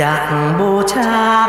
จักบูชา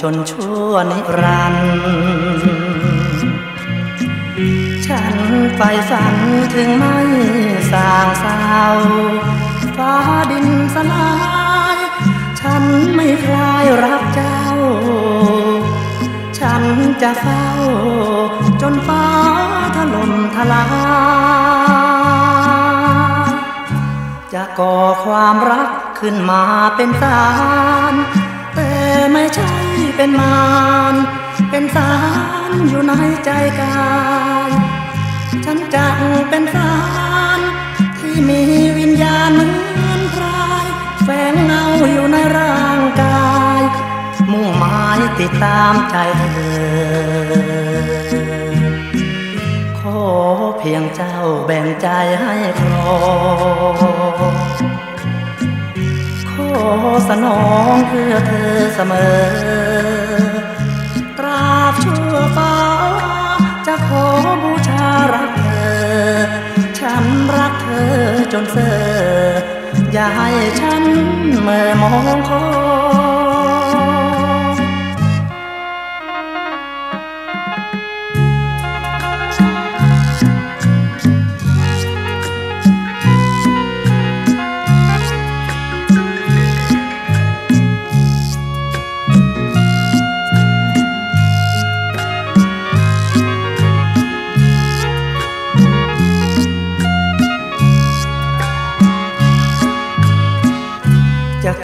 จนชั่วนิรันดร์ฉันไฟฝันถึงไม่สางสาวฟ้าดินสลาย ฉันไม่คลายรักเจ้า ฉันจะเฝ้า จนฟ้าถล่มทลายจะก่อความรักขึ้นมาเป็นสาร เป็นมารเป็นสารอยู่ในใจกายฉันจังเป็นสารที่มีวิญญาณเหมือนพรายแฝงเงาอยู่ในร่างกาย มุ่งหมายติดตามใจเธอขอเพียงเจ้าแบ่งใจให้ครอ สนองเพื่อเธอเสมอตราบชั่วฟ้า จะขอบูชารักเธอ ฉันรักเธอจนเสื่ออย่าให้ฉันเมื่อมองคอ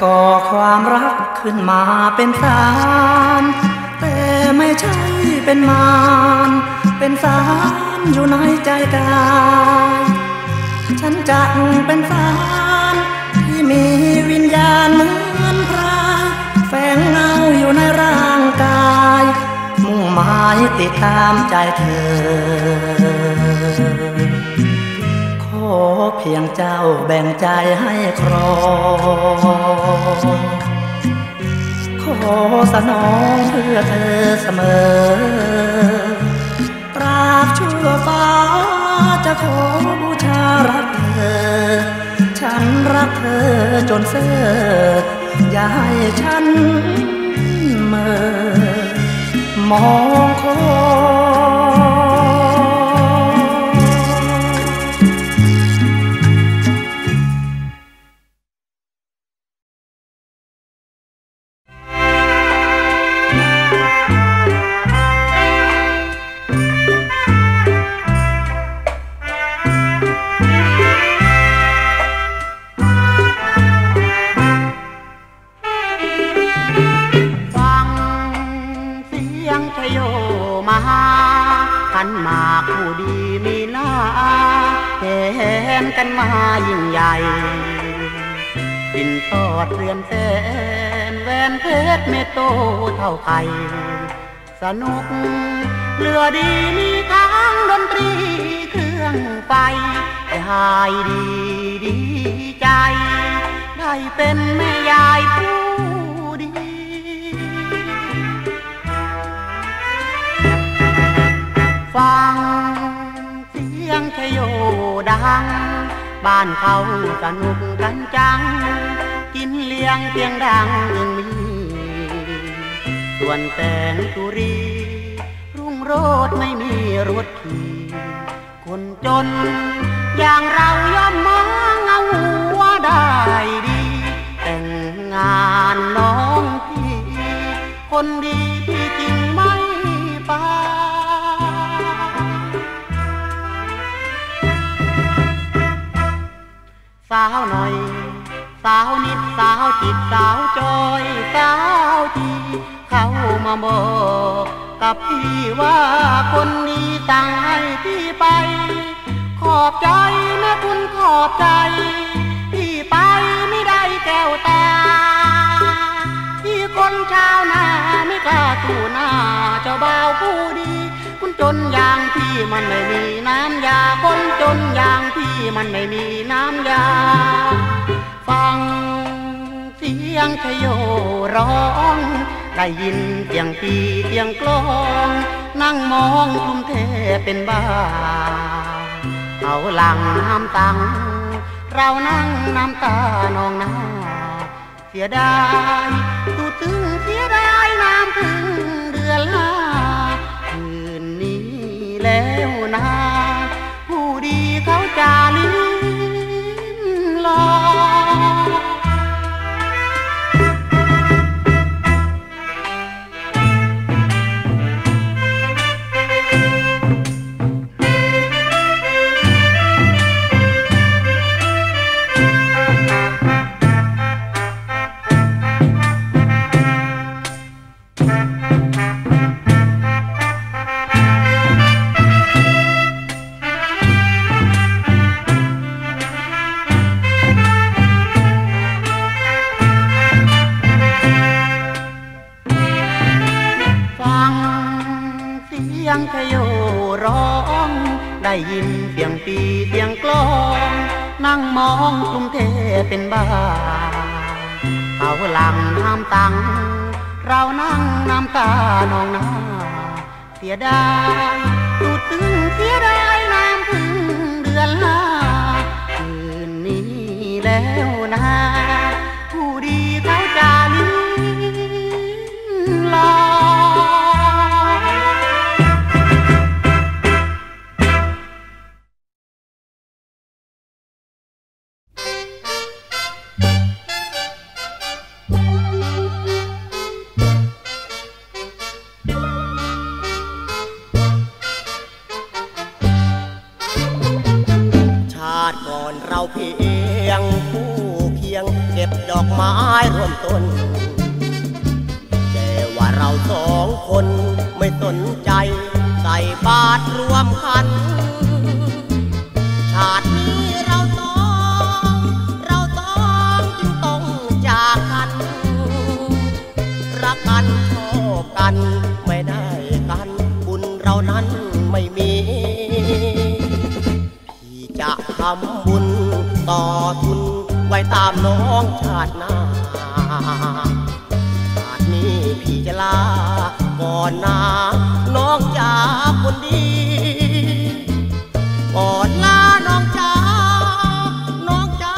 ก่อความรักขึ้นมาเป็นสารแต่ไม่ใช่เป็นมารเป็นสารอยู่ในใจกายฉันจักเป็นสารที่มีวิญญาณเหมือนพรายแฝงเงาอยู่ในร่างกาย มุ่งหมายติดตามใจเธอขอ เพียงเจ้าแบ่งใจให้ครองขอสนองเพื่อเธอเสมอตราบชั่วฟ้าจะขอบูชารักเธอ ฉันรักเธอจนเสื่ออย่าให้ฉันเมื่อมองคอาไข่สนุกเรือดีมีทั้งดนตรีเครื่องไฟแต่หายดีดีใจ ได้เป็นแม่ยายผู้ดีฟังเสียงชโยดัง บ้านเขาสนุกกันจัง กินเลี้ยงเพียงดังยังมี ส่วนแตงตุรี รุ่งโรดไม่มีรถขี่คนจน อย่างเราย่อมมองเอาหัวได้ดี แต่งงานน้องพี่ คนดีที่จริงไม่ไปสาวหน่อย สาวนิดสาวจิตสาวจอย สาวที เขามาบอกกับพี่ว่าคนนี้ตั้งให้พี่ไป ขอบใจนะคุณขอบใจ พี่ไปไม่ได้แก้วตา พี่คนชาวนาไม่กล้าตู่หน้าเจ้าบ่าวผู้ดี คุณจนอย่างพี่มันไม่มีน้ำยาคนจนอย่างพี่มันไม่มีน้ำยา ฟังเสียงชโยร้อง ได้ยินเสียงปีเสียงกลอง นั่งมองกลุ่มเทเป็นบ้า เอาหลังน้ำตัง เรานั่งน้ำตานองหน้า เสียดายตูตึงเสียดายน้ำพึ่งเดือนลาคืนนี้แล้วนะ ผู้ดีเขาจะลิ้น ยินเสียงปีเสียงกลอง นั่งมองกรุงเทพเป็นบ้าเอาเขาหลังน้ำตัง เรานั่งน้ำตานองนาเสียดายตูดตึงเสียดายน้ำพึ่งเดือนลาคืนนี้แล้วนะ คนไม่สนใจ ใส่บาตรรวมกัน ชาตินี้เราต้อง เราต้องจึงต้องจากกัน รักกันชอบกันไม่ได้กัน บุญเรานั้นไม่มีพี่จะทำบุญต่อทุนไว้ตามน้องชาติหน้า อนนาน้องจ๋าคนดีก่อนลาน้องจ๋าน้องจ๋า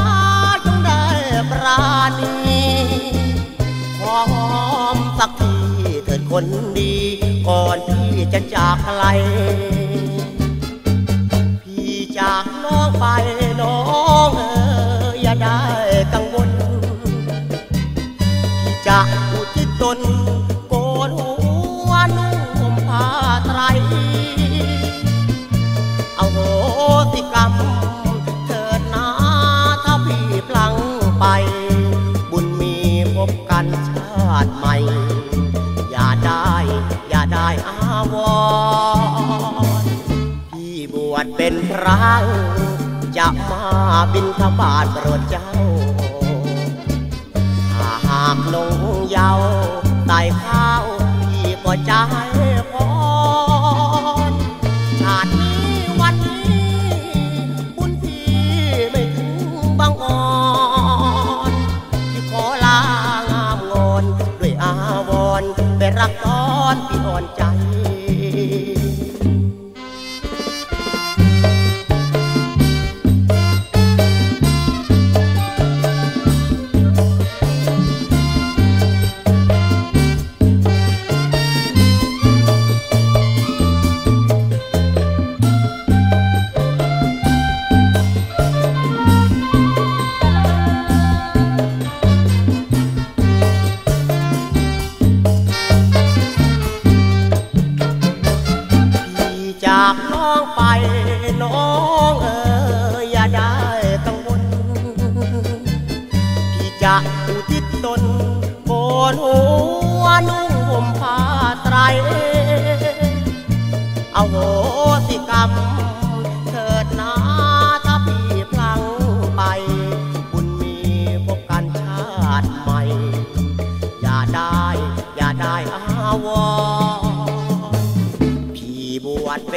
จงได้ปราณีขอหอมสักทีเถิดคนดี ก่อนพี่จะจากไกล พี่จากน้องไปน้อง บินทบาทโปรดเจ้า ถ้าหากลงเยาว์ใส่ข้าวพี่ก็ใจ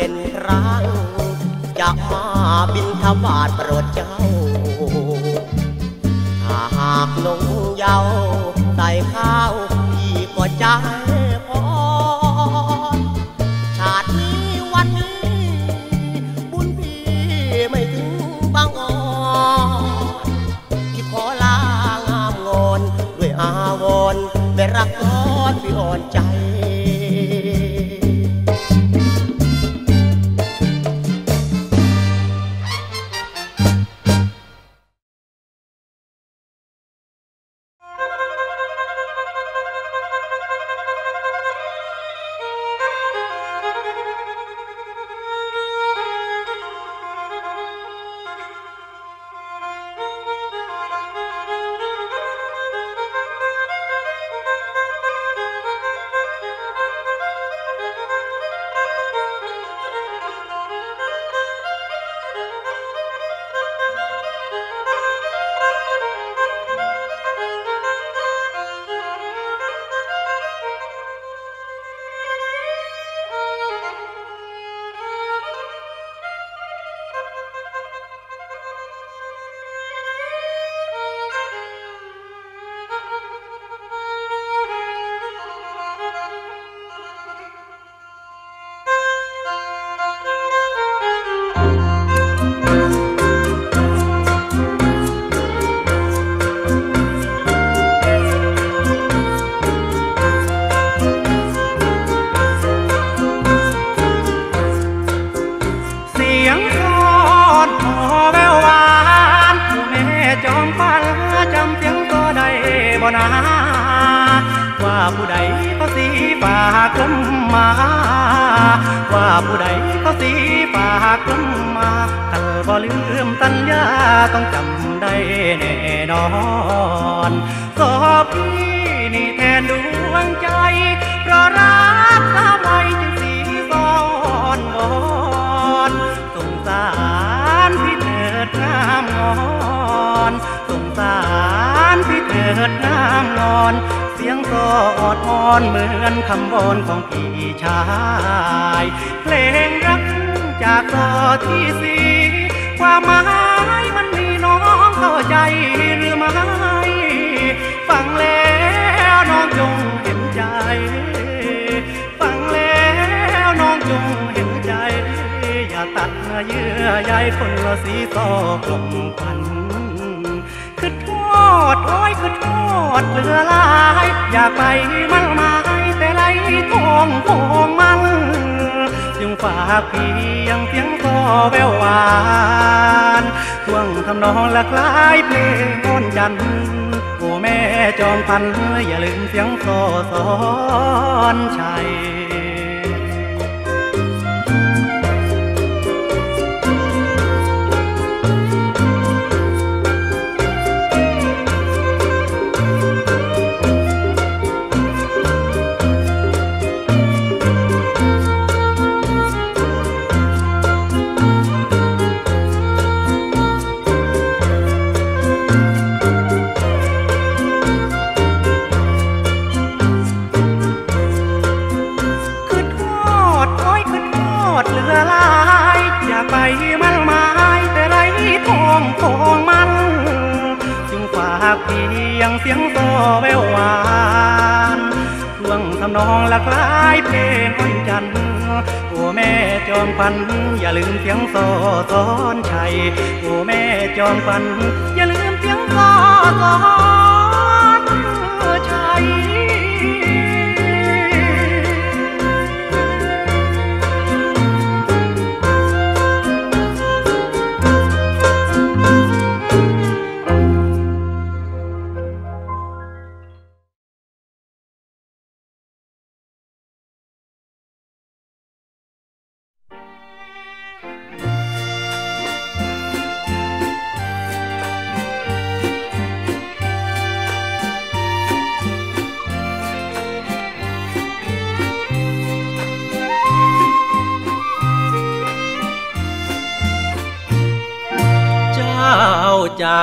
เป็นคระจะมาบินทบาทโปรดเจ้า ถ้าหากนงเยาวใส่ข้าวพี่ก็ใจ กลมมา ว่าผู้ใดเขาสีฝากลมมาคันบ่ลืมสัญญาต้องจำได้แน่นอนก็พี่นี่แทนดวงใจ เพราะรักสาวไว้จึงสีซ้อนวอนสงสารพี่เถิดงามงอนสงสารพี่เถิดงามงอน สียงก็ออดอ่อนเหมือนคำบอนของพี่ชาย เพลงรักจากต่อที่สีความหมายมันมีน้องเข้าใจหรือไม่ ฟังแล้วน้องจงเห็นใจ ฟังแล้วน้องจงเห็นใจ อย่าตัดเยื่อใยคนละสีต่อกลมพัน อดโอ้ยคือทอดเหลือลาย อยากไปมันหมายแต่ไรทองทองมันจึงฝากเพียงเสียงก็แววหวานท่วงทำนองหลากหลายเพลงอ้อนจันโอ้แม่จอมพันอย่าลืมเสียงโซสอนชัย แววหวานท่วงทำนองหลากหลายเพลงอันจันทร์โอ้แม่จอมพันอย่าลืมเสียงโซสอนชัยโอ้แม่จอมพันอย่าลืมเสียงโซสอน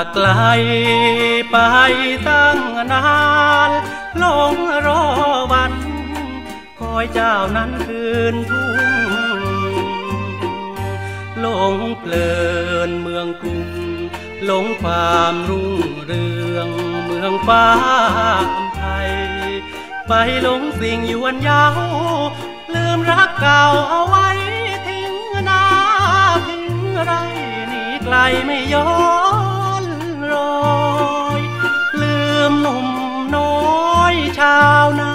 จากไกลไปตั้งนานหลงรอวัน คอยเจ้านั้นคืนทุ่งหลงเพลินเมืองกรุงหลงความรุ่งเรืองเมืองฟ้าไทย ไปหลงสิ่งยวนยาว ลืมรักเก่าเอาไว้ ทิ้งนาทิ้งไรหนีไกลไม่ย้อน มหนุ่มน้อยชาวนา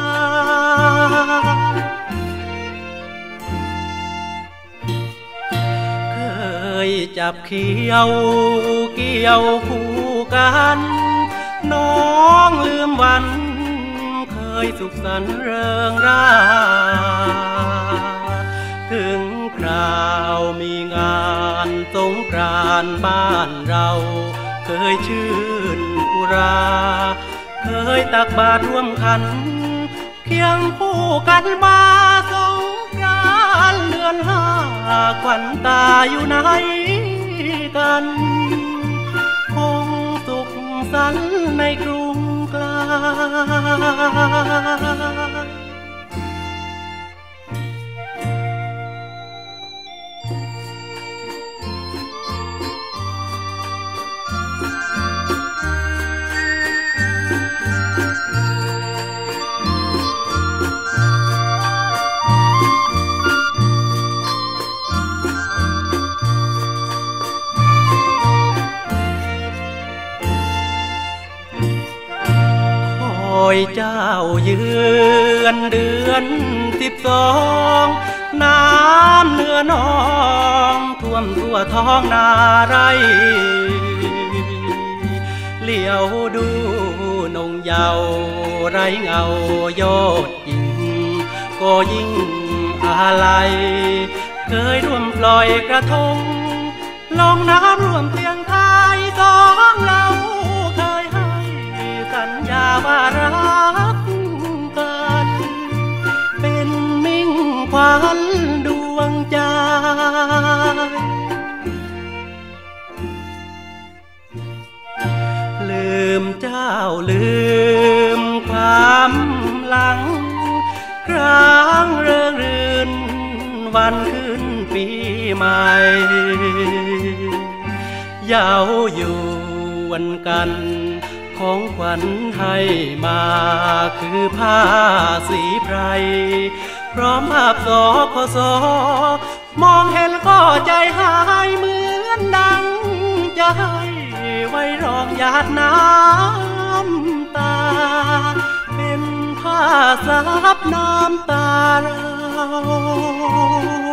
เคยจับเขียวเกี่ยวคู่กัน น้องลืมวัน เคยสุขสันต์เริงร่า ถึงคราวมีงานสงกรานบ้านเรา เคยชื่นอุรา เคยตักบาตรร่วมขัน เคียงคู่กันมาสงกรานเดือนห้าขวัญตาอยู่ไหนกัน คงสุขสันในกรุงกลค อยเจ้าเยือนเดือนสิบสองน้ำเนื้อนองท่วมทั่วท้องนาไรเลี้ยวดูนงเยาไรเงายอดยิงก็ยิ่งอะไร เคยร่วมปล่อยกระทงลองน้ำร่วมเตีย เจ้าลืมความหลัง ครั้งเรื่องรื่นวันขึ้นปีใหม่ยาวอยู่วันกันของขวัญให้มาคือผ้าสีไพร พร้อมภาพสอขอสอมองเห็นก็ใจหายเหมือนดังให้ไว้รองหยาดน้ำ ตา เป็นผ้าซับน้ำตาเราช่วยไม่ได้จำนองเขา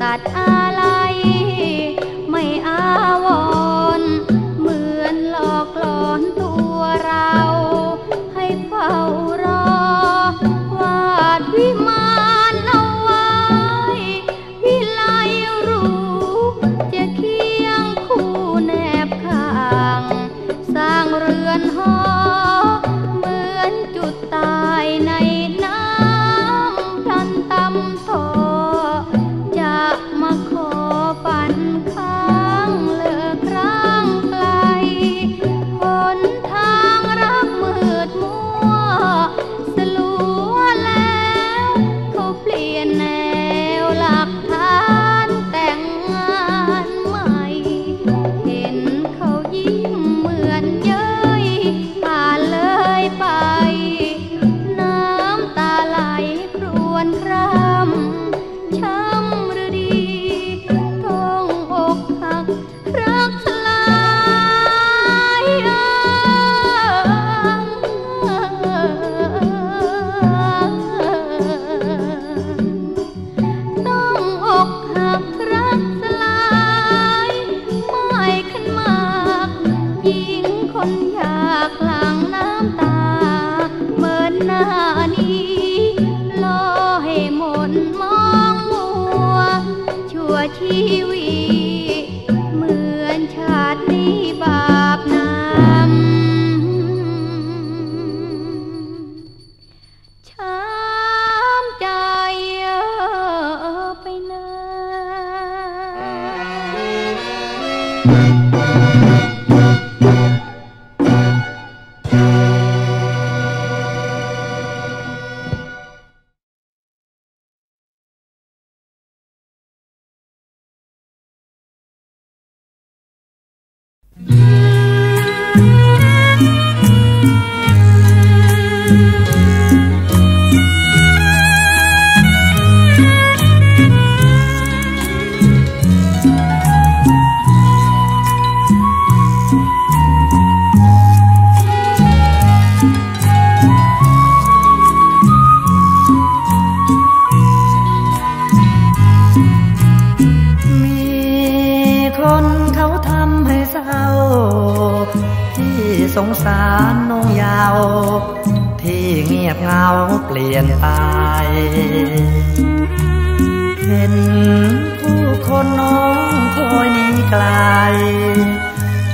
สัตย์อะไร ไม่อาวร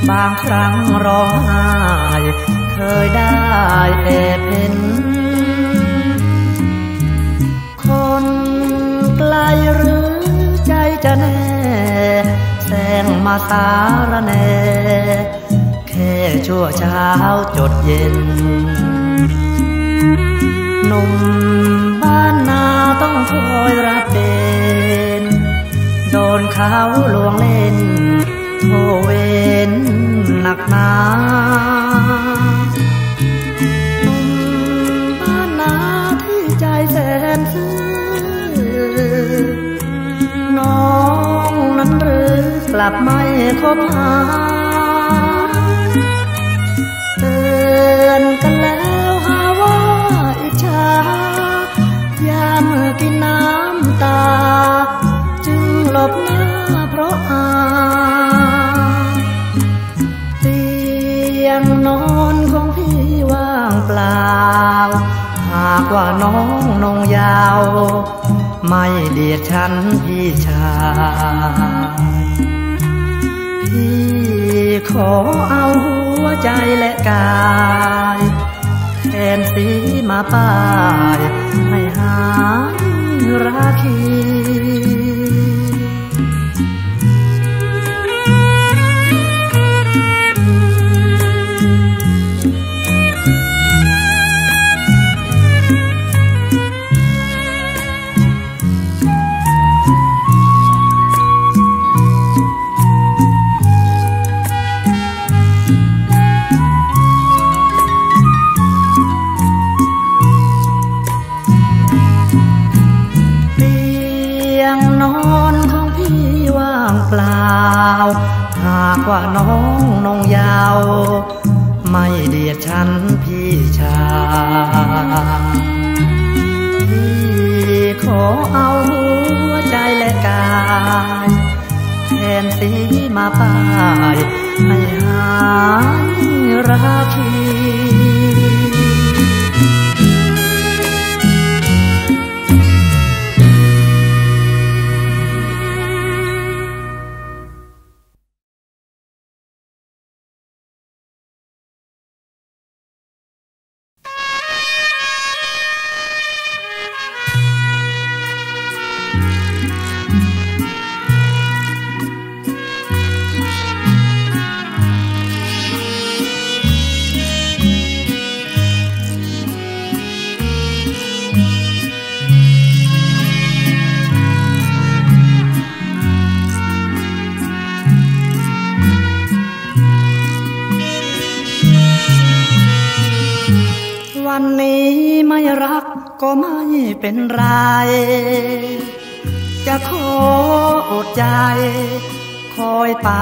บางครั้งร้องไห้เคยได้แอบเห็น คนไกลหรือใจจะแน่แสงมาสารแน่แค่ชั่วเช้าจดเย็นหนุ่มบ้านนาต้องคอยรับเด่นโดนเขาลวงเล่นโท เวนหนักหนาหนุ่มบ้านนาที่ใจแสนซื่อน้องนั้นหรือกลับไม่คบหาเตือนกัน กว่าน้องนงยาว ไม่เดียดฉันพี่ชายพี่ขอเอาหัวใจและกายแทนสีมาป้ายให้หายราคี ฉันพี่ชายพี่ขอเอาหัวใจและกายแทนสีมาป้ายให้หายราคี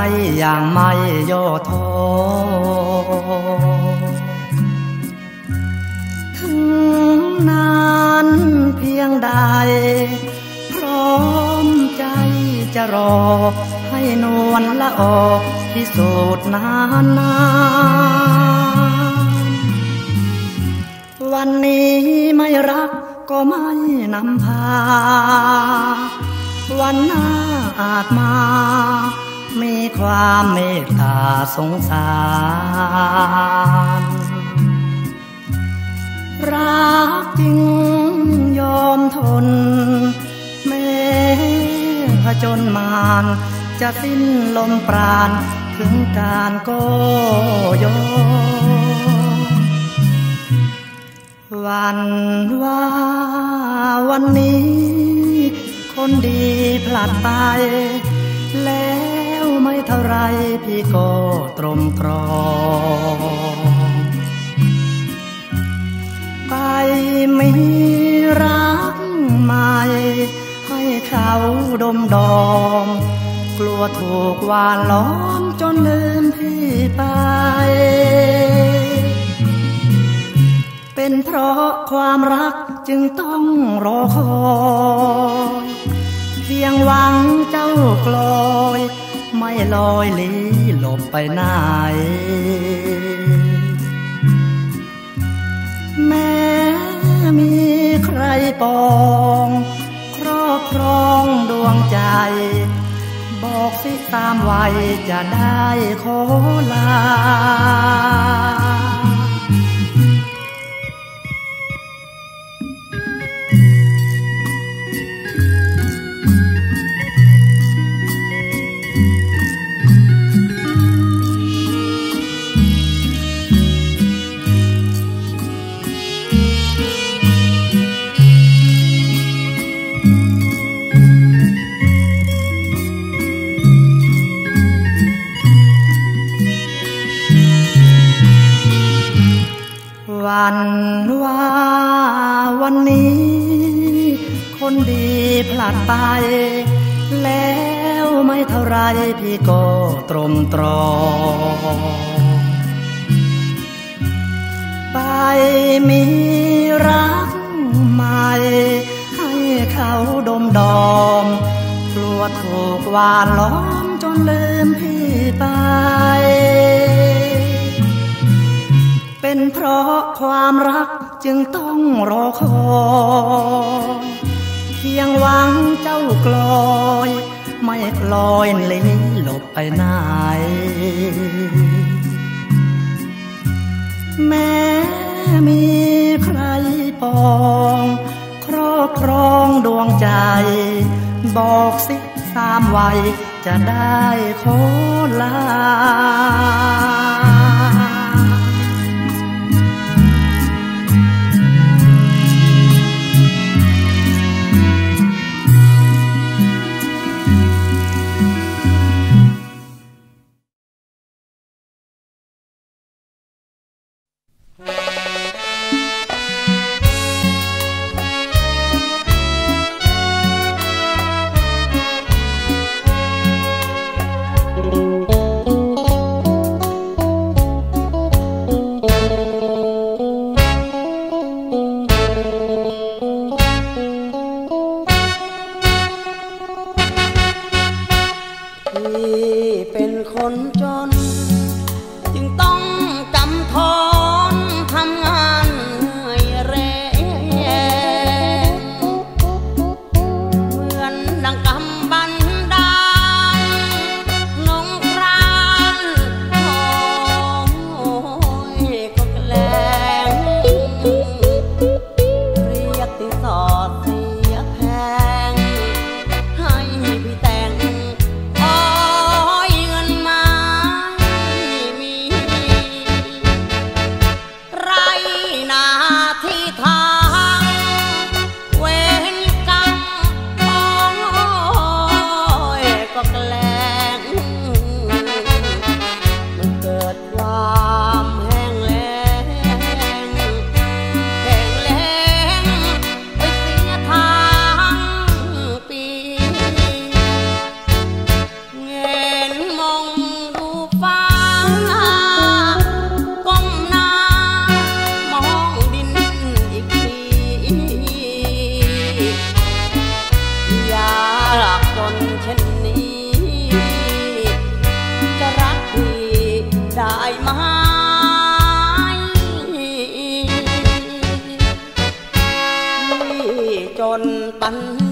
อยไปอย่างไม่ย่อท้อถึงนานเพียงใด พร้อมใจจะรอ ให้นวลละออกพิสูจน์นานนานวันนี้ไม่รักก็ไม่นำพา วันหน้าอาจมา มีความเมตตาสงสารรักจริงยอมทนแม้ผจญมารจะสิ้นลมปราณถึงการก็ยอมวันว่าวันนี้ คนดีพลัดไปแล้ว เท่าไรพี่ก็ตรมตรองไปไมีรักใหม่ให้เขาดมดอม กลัวถูกวานล้อมจนลืมพี่ไป เป็นเพราะความรักจึงต้องรอคอย เพียงหวังเจ้ากลอย ไม่ลอยลีหลบไปไหน แม้มีใครปองครอบครองดวงใจ บอกสิตามไวจะได้ขอลา วันว่าวันนี้ คนดีพลัดไป แล้วไม่เท่าไรพี่ก็ตรมตรองไปมีรักใหม่ ให้เขาดมดอมกลัวถูกวานล้อมจนลืมพี่ไป เป็นเพราะความรักจึงต้องรอคอยเพียงหวังเจ้ากลอย ไม่กลอยเลยหลบไปไหนแม้มีใครปองครอบครองดวงใจ บอกสิตามวัยจะได้ขอลา anh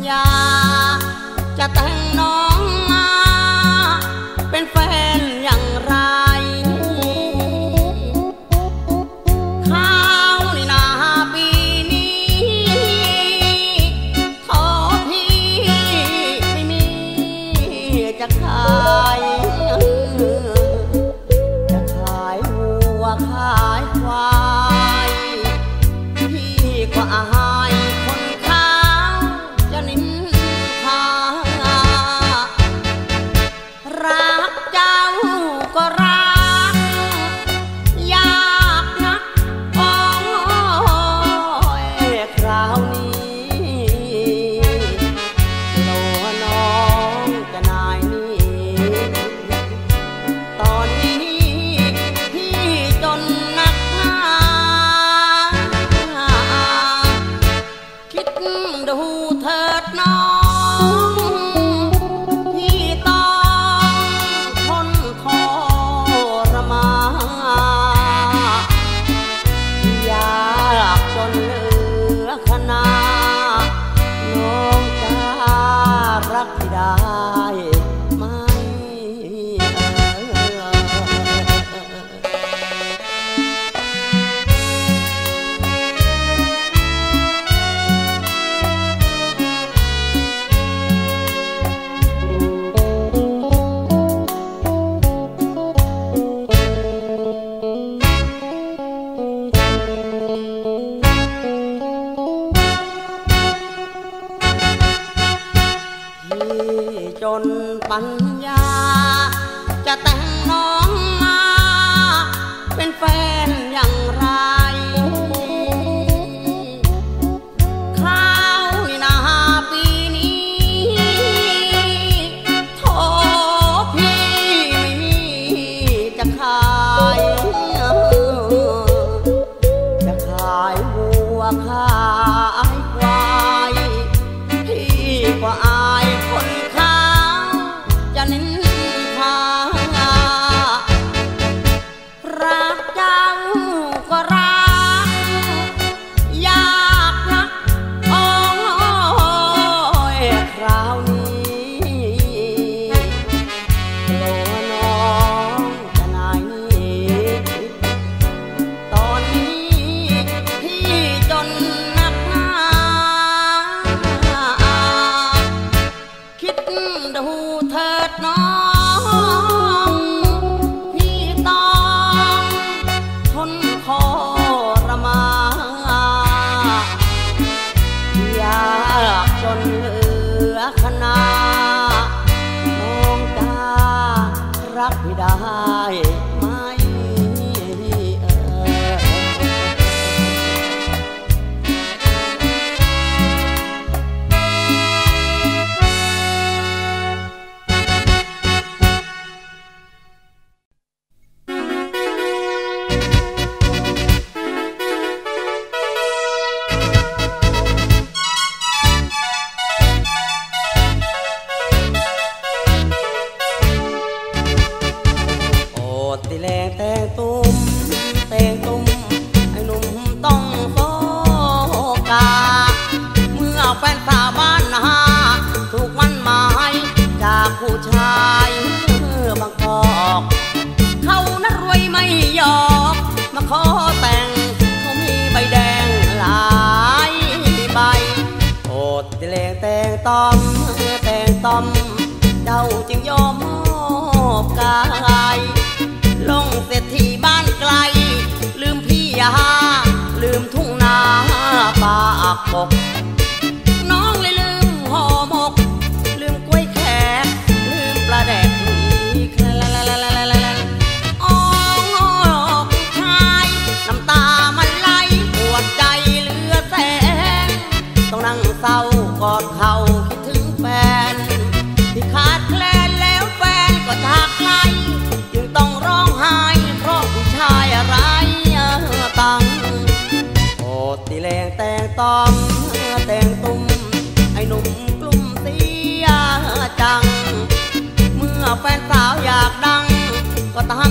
ก็ตาม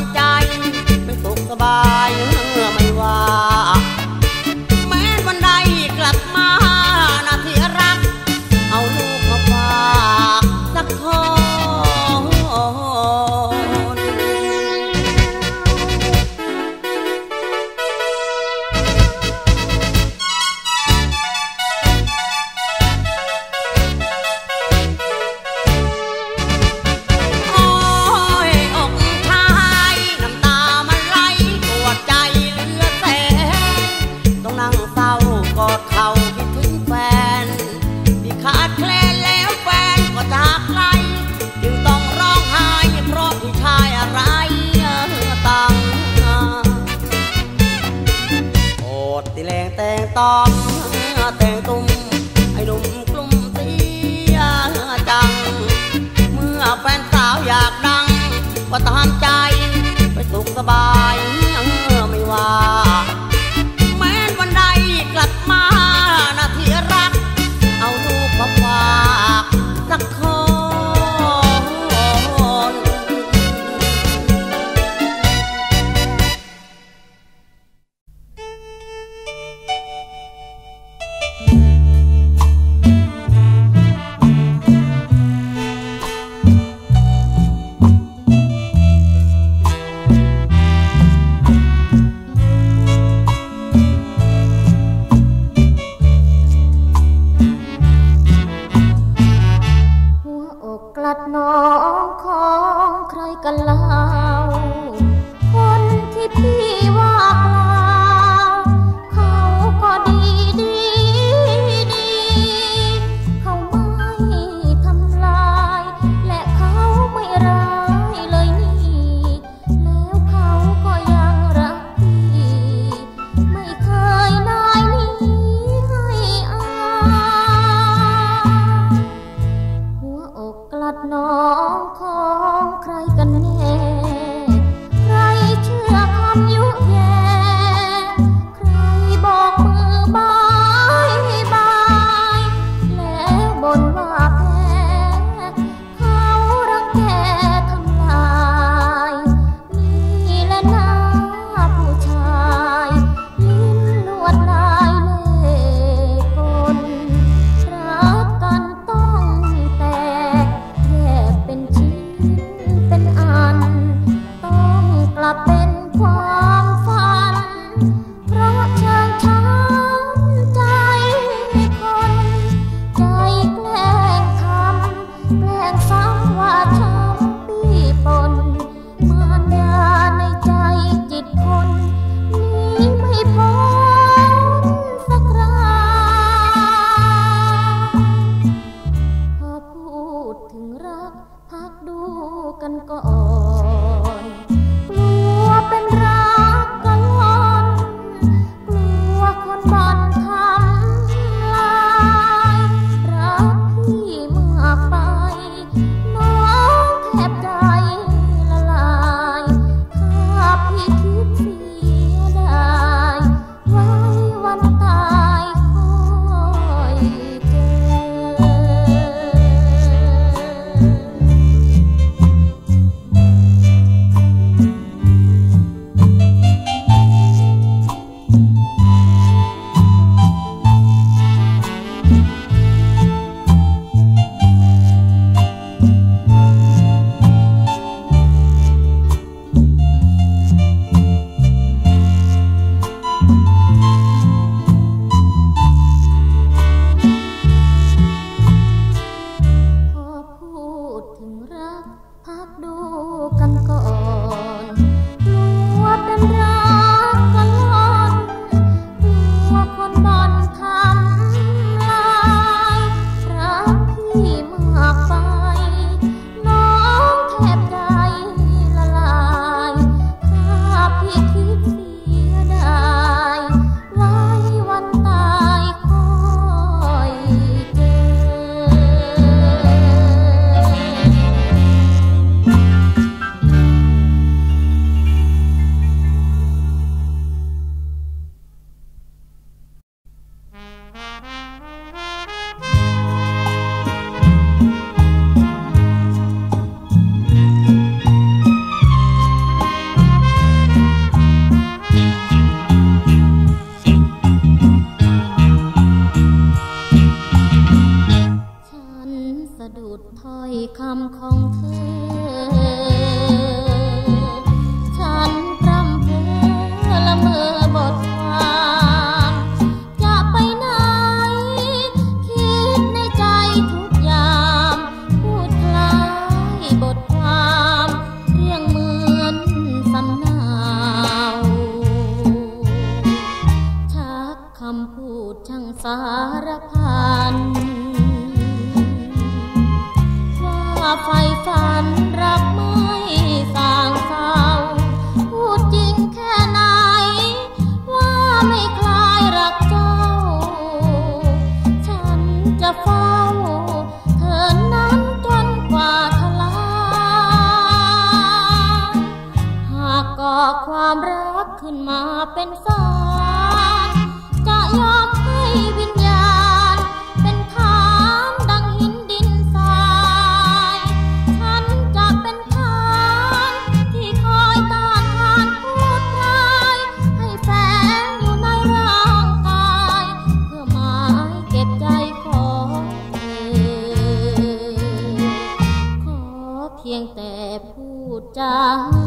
พู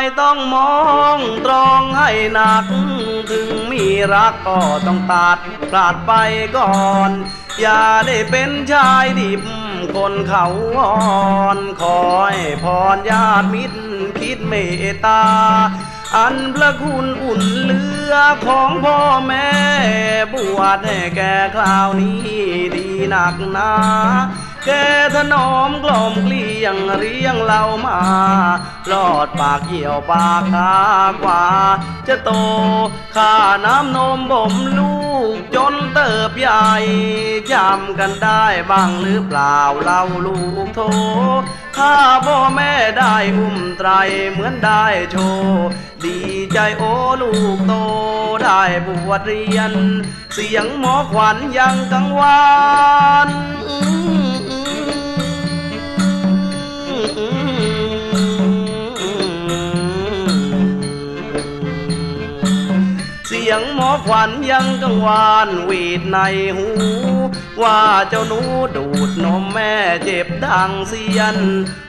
ายต้องมองตรองให้หนัก ถึงมีรักก็ต้องตัดพลาดไปก่อน อย่าได้เป็นชายดิบคนเขาอ่อนคอยพรญาติมิตรคิดเมตตา อันพระคุณอุ่นเลือของพ่อแม่บวชแก่คราวนี้ดีหนักหนาแกถนอมกล่อมเกลี้ยงเรียงเรามาลอดปากเหี่ยวปากคากว่า จะโตข้าน้ำนมบ่มลูกจนเติบใหญ่จำกันได้บ้างหรือเปล่าเล่าลูกโทถ้าพ่อแม่ได้อุ้มไตรเหมือนได้โชว์ดีใจโอ้ลูกโตได้บวชเรียน เสียงหมอขวัญยังกังวาน ยงหมอขวัญยังกังวานหวีดในหู ว่าเจ้าหนูดูดนมแม่เจ็บดังเสียน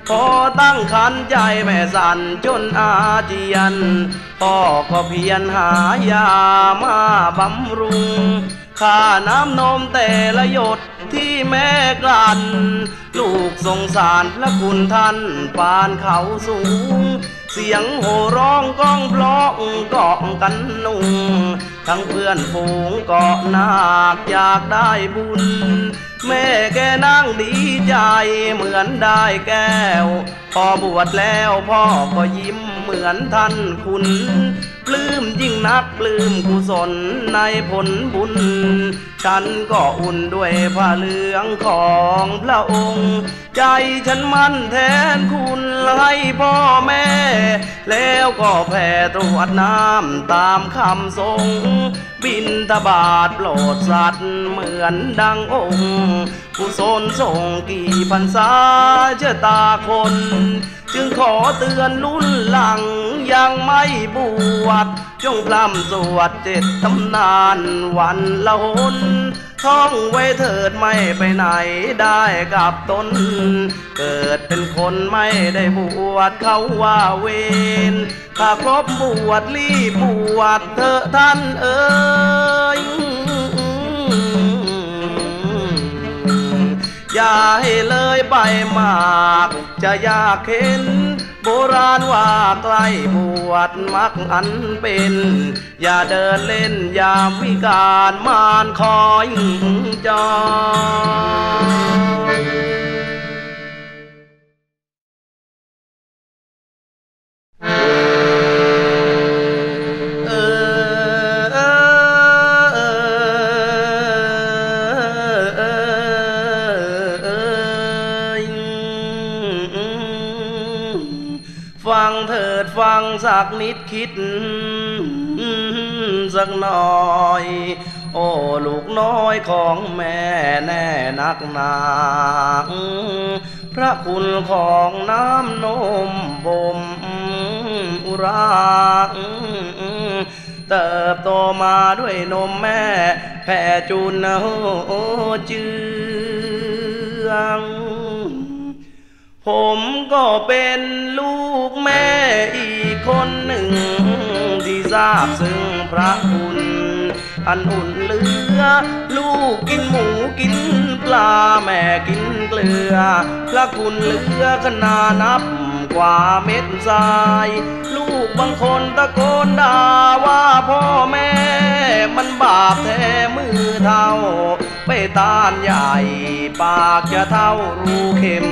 พอตั้งคันใจแม่สั่นจนอาเจียนพ่อก็เพียรหายามาบำรุงค่าน้ำนมแต่ละหยดที่แม่กลั่น ลูกสงสารพระคุณท่านปานเขาสูง เสียงโห่ร้องก้องเพลาะเกาะกันนุ่งทั้งเพื่อนฝูงเกาะนาคอยากได้บุญ แม่แกนั่งดีใจเหมือนได้แก้ว พอบวชแล้วพ่อก็ยิ้มเหมือนท่านคุณปลื้มยิ่งนักปลื้มกุศลในผลบุญ ฉันก็อุ่นด้วยผ้าเหลืองของพระองค์ ใจฉันมั่นแทนคุณให้พ่อแม่แล้วก็แผ่ตรวจน้ำตามคำทรงบินทบาทโปรดสัตว์เหมือนดังองค์กุศลส่งกี่พรรษาเชะตาคน จึงขอเตือนรุ่นหลังยังไม่บวชจงพร่ำสวดเจ็ดตำนานวันละหน ท่องไว้เถิดไม่ไปไหนได้กับตน เกิดเป็นคนไม่ได้บวชเขาว่าเวนถ้าครบบวชรีบบวชเถอะท่านเอ๋ยอย่าให้เลยใบหมาก จะยากเห็น โบราณว่าใกล้บวชมักอันเป็น อย่าเดินเล่นยามวิการมานคอยจอง งสักนิดคิด สักหน่อย โอ้ลูกน้อยของแม่แน่นักหนาพระคุณของน้ำนมบ่มอุราเติบโตมาด้วยนมแม่แผ่จุนโหเจือง ผมก็เป็นลูกแม่อีกคนหนึ่ง ที่ทราบซึ่งพระคุณอันอุ่นเลือ ลูกกินหมูกินปลาแม่กินเกลือ พระคุณเลือขนานับ กว่าเม็ดทราย ลูกบางคนตะโกนด่าว่าพ่อแม่ มันบาปแท้มือเท่า ไปตานใหญ่ ปากจะเท่ารูเข็ม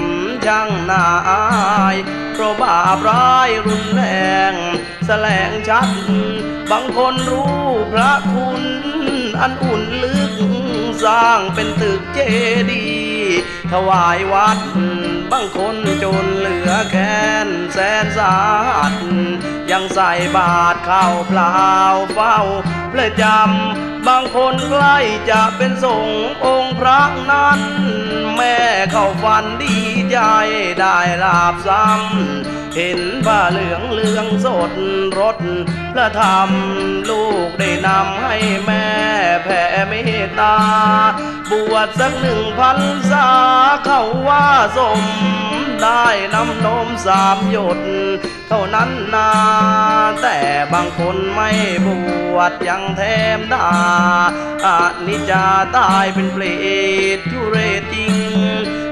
ช่างนาอายเพราะบาปร้ายรุนแรงแสลงชัด บางคนรู้พระคุณอันอุ่นลึก สร้างเป็นตึกเจดีย์ถวายวัด บางคนจนเหลือแค้นแสนสาหัสยังใส่บาตรข้าวเปล่าเฝ้าประจำบางคนใกล้จะเป็นสงฆ์องค์พระนั้น แม่เข้าฝันดีใจได้ลาบซ้ำ เห็นผ้าเหลืองเหลืองสดรถพระธรรมลูกได้นำให้แม่แผ่เมตตา บวชสักหนึ่งพันษาเข้าว่าสมได้น้ำนมสามหยด เท่านั้นนาแต่บางคนไม่บวชยังแถมด่าอานิจจาตายเป็นเปรตทุเรจริง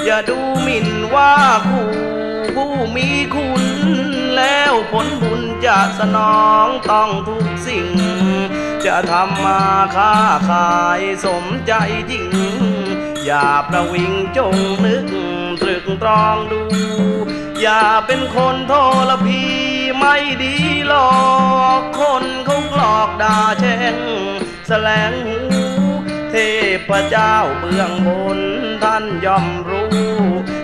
อย่าดูหมิ่นว่าคู ผู้มีคุณแล้วผลบุญจะสนองต้องทุกสิ่ง จะทำมาค้าขายสมใจจริง อย่าประวิงจงนึกตรึกตรองดู อย่าเป็นคนโทรพีไม่ดีหลอกคนเขากลอกด่าแช่งแสลงหูเทพเจ้าเบื้องบนท่านย่อมรู้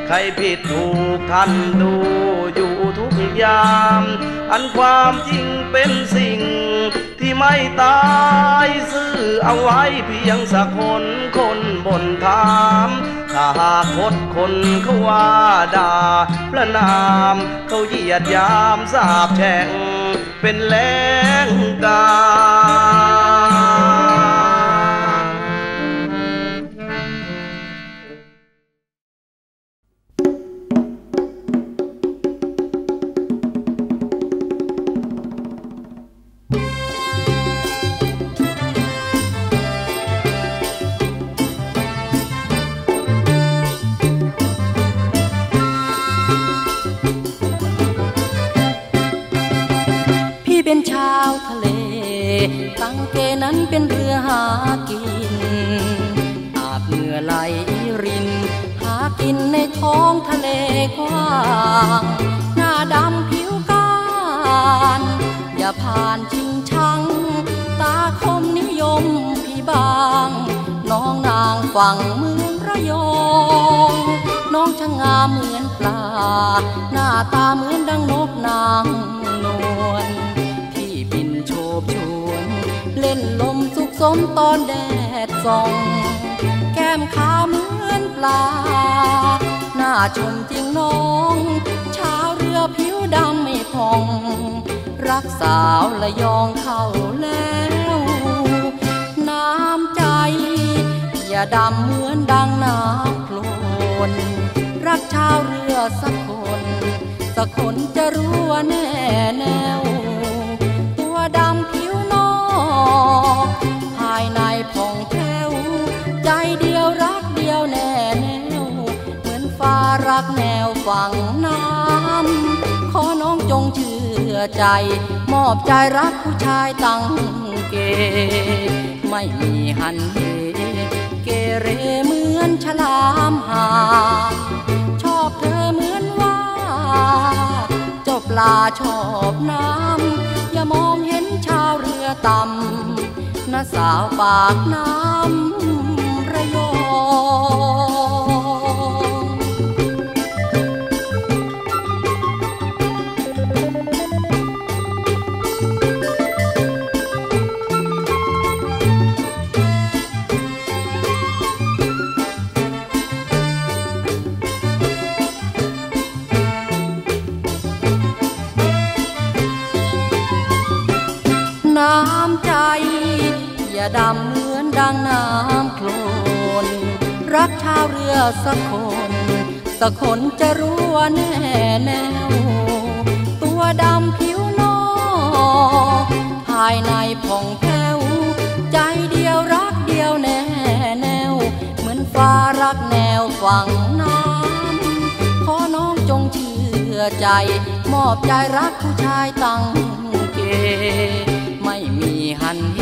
ใครผิดถูกท่านดูอยู่ทุกยาม อันความจริงเป็นสิ่งที่ไม่ตายซื่อเอาไว้เพียงสักคนคนบนถามถ้าหากคดคนเขาว่าด่าประนามเขาเหยียดยามสาบแช่งเป็นแรงกา ตั้งเกนั้นเป็นเรือหากิน อาบเหงื่อไหลริน หากินในท้องทะเลกว้าง หน้าดำผิวกานอย่าผ่านชิงชัง ตาคมนิยมพี่บาง น้องนางฝั่งเมืองระยองน้องช่างงามเหมือนปลา หน้าตาเหมือนดังนกนางนวล สมตอนแดดส่อง แก้มขาวเหมือนปลา หน้าชมจริงน้องชาวเรือผิวดำไม่พอง รักสาวละยองเข้าแล้ว น้ำใจ อย่าาดำเหมือนดังน้ำโคลนรักชาวเรือสักคน สักคนจะรู้ว่าแน่แนวตัวดำผิวนอก ฝั่งน้ำขอน้องจงเชื่อใจ มอบใจรักผู้ชายตั้งเก ไม่มีหันเหเกเรเหมือนฉลามหา ชอบเธอเหมือนว่าเจ้าปลาชอบน้ำ อย่ามองเห็นชาวเรือต่ำน้าสาวปากน้ำ น้ำใจ อย่าดำเหมือนดังน้ำโคลน รักชาวเรือสักคน สักคนจะรู้ว่าแน่แนว ตัวดำผิวนอ ภายในผ่องแผ้ว ใจเดียวรักเดียวแน่แนว เหมือนฟ้ารักแนวฝั่งน้ำขอน้องจงเชื่อใจ มอบใจรักผู้ชายตั้งเกไมีหันเห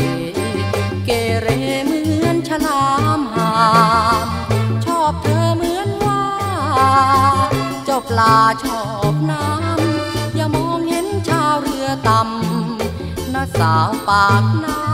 เกเรเหมือนฉลามหามชอบเธอเหมือนว่าเจ้าปลาชอบน้ำอย่ามองเห็นชาวเรือต่ำน้าสาวปากน้ำ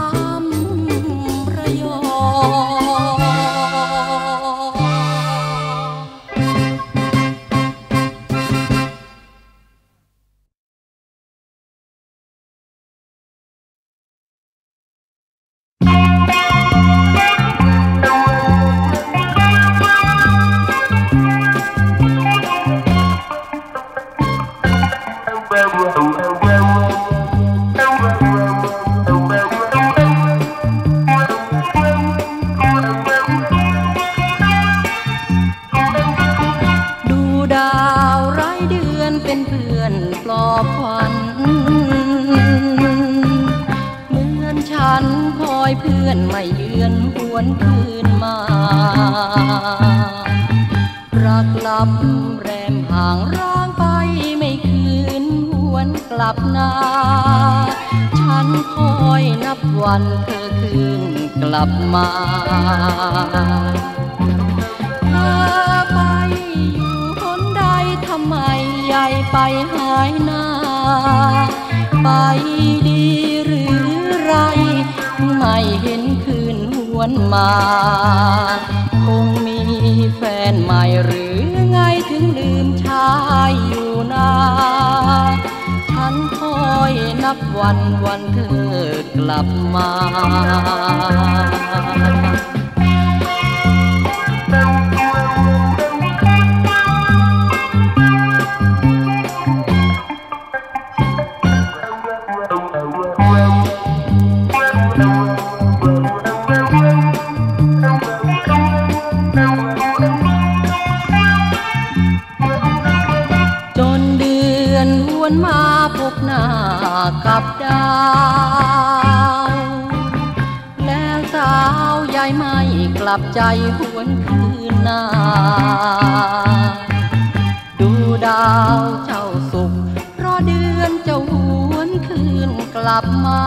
ลับมา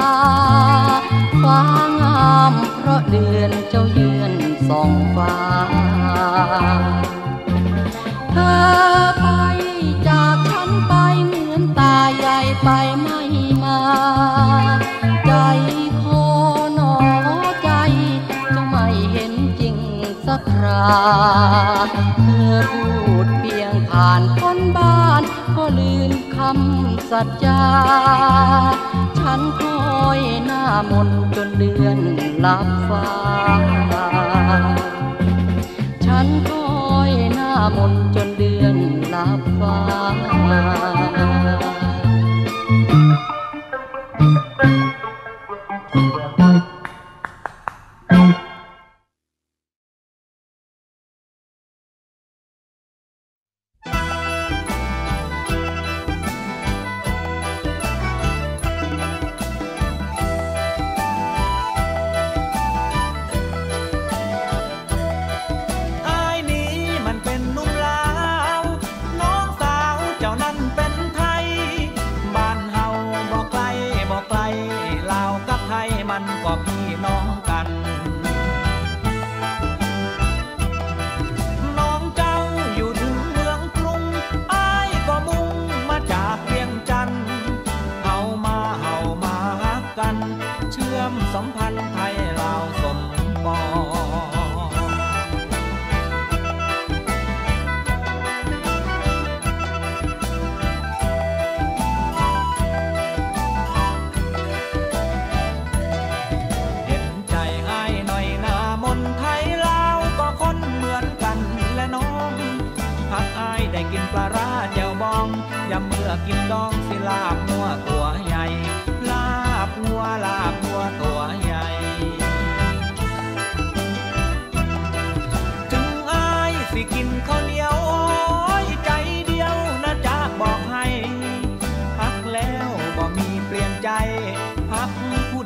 ฟ้างามเพราะเดือนเจ้าเยือนส่องฟ้า เธอไปจากฉันไปเหมือนตาใหญ่ไปไม่มา ใจคอหนอใจจะไม่เห็นจริงสักคราเธอพูดเพียงผ่านคนบ้าน ก็ลืมคำสัจจา ฉันคอยหน้ามนจนเดือนลับฟ้า ฉันคอยหน้ามนจนเดือนลับฟ้า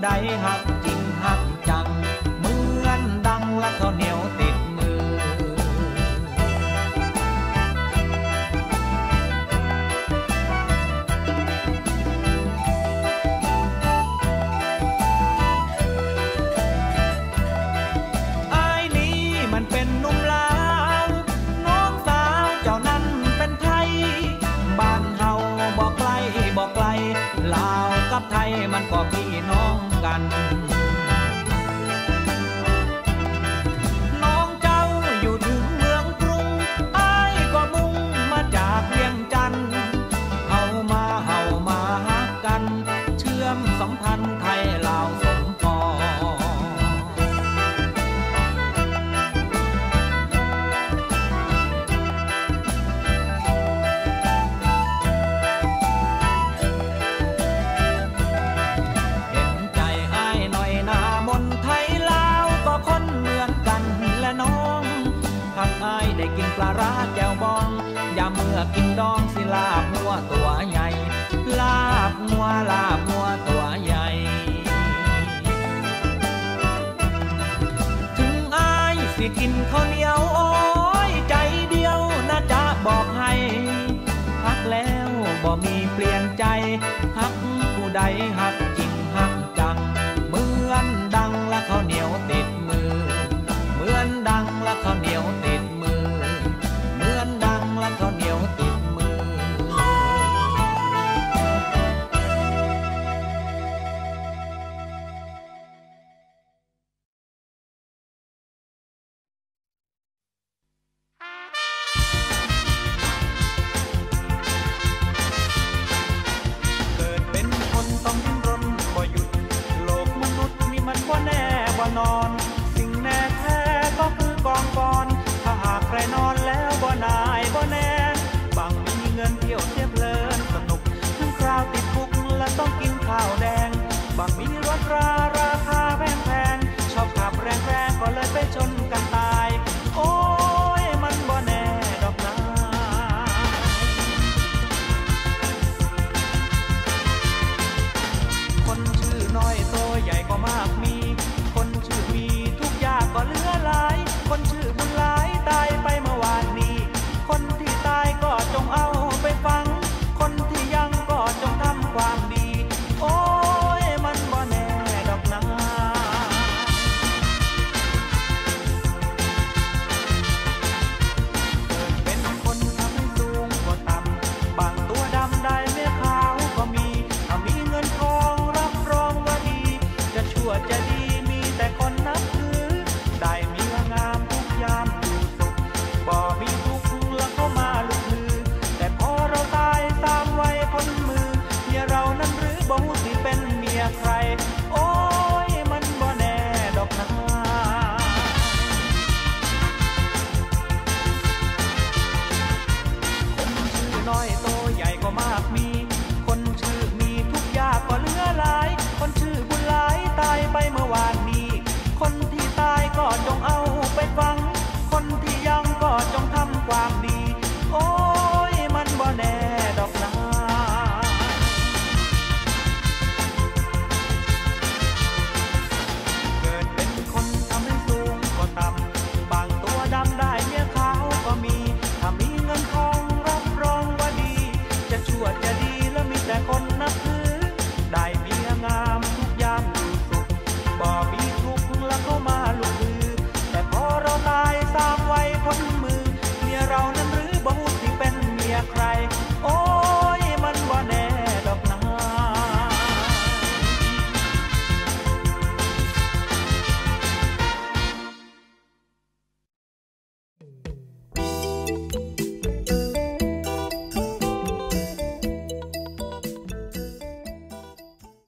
ใดหักจริงหักจัง เหมือนดังและข้าวเหนียวติดมือ อายนี้มันเป็นหนุ่มลาว น้องสาวเจ้านั้นเป็นไทย บ้านเฮาบอกไกลบอกไกล ลาวกับไทยมันก็พี่น้อง กันน้ อย่าเมื่อกินดองสิลาบหัวตัวใหญ่ ลาบหัวลาบหัวตัวใหญ่ ถึงอายสิกินข้าวเหนียวโอ้ยใจเดียวนะจ๊ะบอกให้หักแล้วบ่มีเปลี่ยนใจหักผู้ใดหักจริงหักจัง เหมือนดังและข้าวเหนียวติด ข้าวแดง บางมีรถราราคาแพงแพงชอบขับแรงแรงก็เลยไปจน